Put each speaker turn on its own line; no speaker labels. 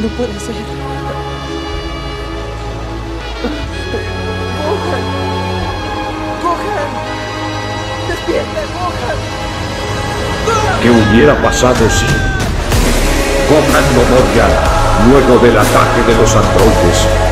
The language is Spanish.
No puede ser. ¡Gohan! ¡Gohan! ¡Despierta, Gohan!
¿Qué hubiera pasado si Gohan no luego del ataque de los androides